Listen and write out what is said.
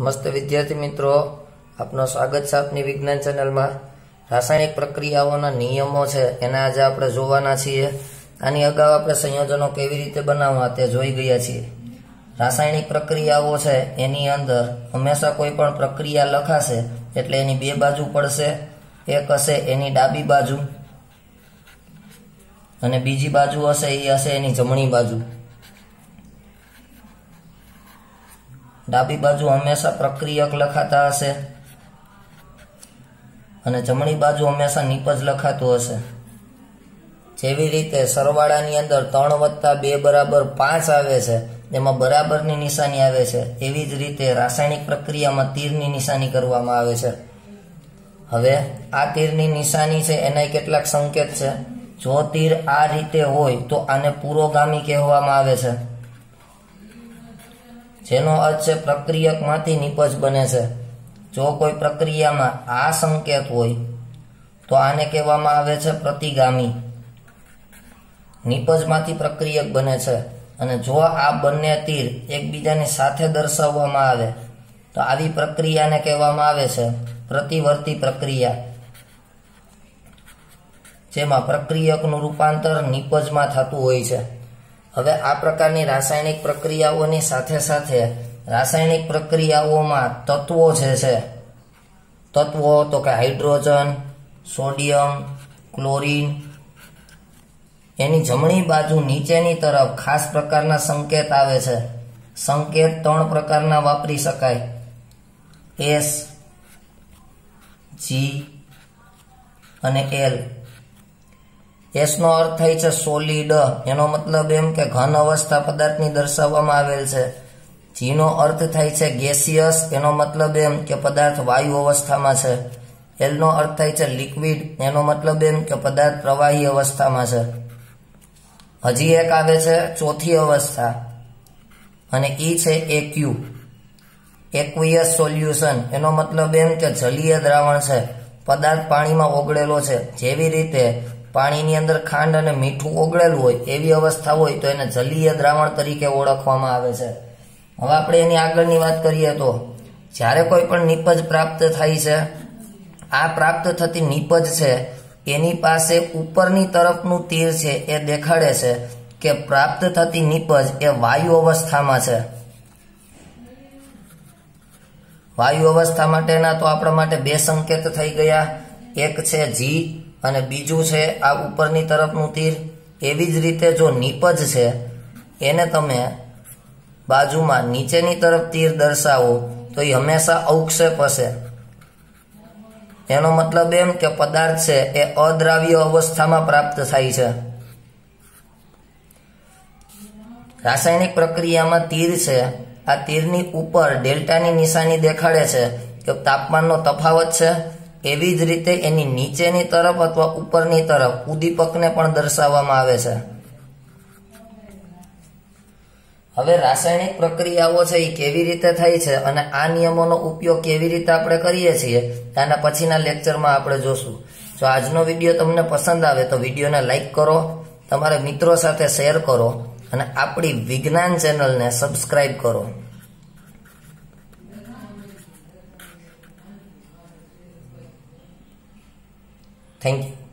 નમસ્તે વિદ્યાર્થી મિત્રો, આપનો સ્વાગત છે આપની વિજ્ઞાન ચેનલમાં. રાસાયણિક પ્રક્રિયાઓના નિયમો છે, એના આજે આપણે જોવાના છીએ. આની અગાઉ આપણે સંયોજનો કેવી રીતે બનાવવા તે જોઈ ગયા છીએ. રાસાયણિક પ્રક્રિયાઓ છે, એની અંદર હંમેશા કોઈ પણ પ્રક્રિયા લખાશે, એટલે એની બે બાજુ પડશે. એક હશે એની ડાબી બાજુ, અને બીજી બાજુ હશે, એ હશે એની જમણી બાજુ. ડાબી બાજુ હંમેશા પ્રક્રિયક લખાતા હશે અને જમણી બાજુ હંમેશા નિપજ લખાતું હશે. જેવી રીતે સરવાળાની અંદર ત્રણ વત્તા બે બરાબર પાંચ આવે છે, એમાં બરાબરની નિશાની આવે છે, એવી જ રીતે રાસાયણિક પ્રક્રિયામાં તીરની નિશાની કરવામાં આવે છે. હવે આ તીરની નિશાની છે એના કેટલાક સંકેત છે. જો તીર આ રીતે હોય તો આને પુરોગામી કહેવામાં આવે છે. જેનો અર્થ છે પ્રક્રિયકમાંથી નિપજ બને છે. જો કોઈ પ્રક્રિયામાં આ સંકેત હોય, તો આને કહેવામાં આવે છે પ્રતિગામી. નિપજમાંથી પ્રક્રિયક બને છે અને જો આ બંને તીર એકબીજાની સાથે દર્શાવવામાં આવે, તો આવી પ્રક્રિયાને કહેવામાં આવે છે પ્રતિવર્તી પ્રક્રિયા. જેમાં પ્રક્રિયકનું રૂપાંતર નિપજમાં થતું હોય છે. હવે આ પ્રકારની રાસાયણિક પ્રક્રિયાઓની સાથે સાથે રાસાયણિક પ્રક્રિયાઓમાં તત્વો જે છે, તત્વો તો કે હાઇડ્રોજન, સોડિયમ, ક્લોરીન, એની જમણી બાજુ નીચેની તરફ ખાસ પ્રકારના સંકેત આવે છે. સંકેત ત્રણ પ્રકારના વાપરી શકાય. એસ, જી અને એલ. એસનો અર્થ થાય છે સોલિડ એનો મતલબ એમ કે ઘન અવસ્થા પદાર્થની દર્શાવવામાં આવેલ છે. જીનો અર્થ થાય છે ગેસિયસ એનો મતલબ એમ કે પદાર્થ વાયુ અવસ્થામાં છે. એલનો અર્થ થાય છે લિક્વિડ એનો મતલબ એમ કે પદાર્થ પ્રવાહી અવસ્થામાં છે. હજી એક આવે છે ચોથી અવસ્થા. અને ઈ છે એક્યુ એક્વિયસ સોલ્યુશન એનો મતલબ એમ કે જલીય દ્રાવણ છે. પદાર્થ પાણીમાં ઓગળેલો છે. જેવી રીતે પાણીની અંદર ખાંડ અને મીઠું ઓગળેલું હોય એવી અવસ્થા હોય તો એને જલીય દ્રાવણ તરીકે ઓળખવામાં આવે છે. હવે આપણે એની આગળની વાત કરીએ તો, જ્યારે કોઈ પણ નિપજ પ્રાપ્ત થાય છે, આ પ્રાપ્ત થતી નિપજ છે, એની પાસે ઉપરની તરફનું તીર છે, એ દેખાડે છે કે પ્રાપ્ત થતી નિપજ એ વાયુ અવસ્થામાં છે. વાયુ અવસ્થા માટેના તો આપણા માટે બે સંકેત થઈ ગયા. એક છે જી અને બીજું છે, આ ઉપરની તરફનું તીર એવી જ રીતે જો નિપજ છે, એને તમે બાજુમાં નીચેની તરફ તીર દર્શાવો, તો એ હંમેશા અવક્ષેપ હશે. એનો મતલબ એમ કે પદાર્થ છે, એ અદ્રાવ્ય અવસ્થામાં પ્રાપ્ત થાય છે. રાસાયણિક પ્રક્રિયામાં તીર છે, આ તીરની ઉપર ડેલ્ટાની નિશાની દેખાડે છે કે તાપમાનનો તફાવત છે એવી જ રીતે એની નીચેની તરફ અથવા ઉપરની તરફ ઉદ્દીપકને પણ દર્શાવવામાં આવે છે. હવે રાસાયણિક પ્રક્રિયાઓ છે એ કેવી રીતે થાય છે અને આ નિયમોનો ઉપયોગ કેવી રીતે આપણે કરીએ છીએ, આના પછીના લેક્ચરમાં આપણે જોશું. જો આજનો વીડિયો તમને પસંદ આવે તો વિડીયોને લાઇક કરો, તમારા મિત્રો સાથે શેર કરો અને આપણી વિજ્ઞાન ચેનલને સબસ્ક્રાઈબ કરો. Thank you.